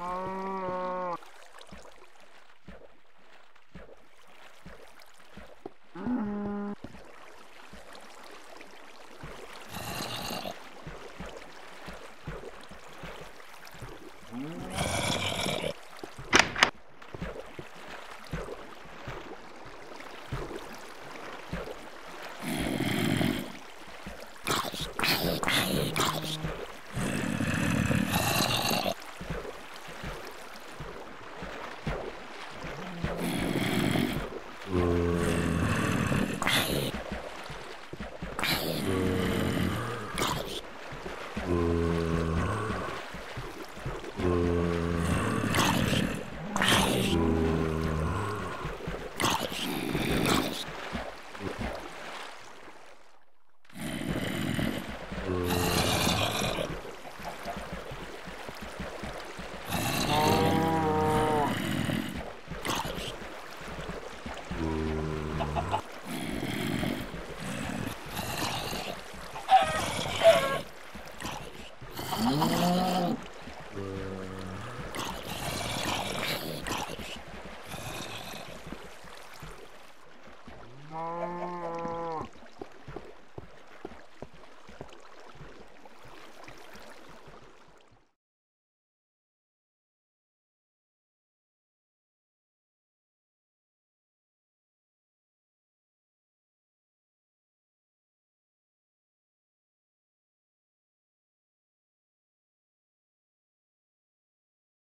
Oh. Mm. うん。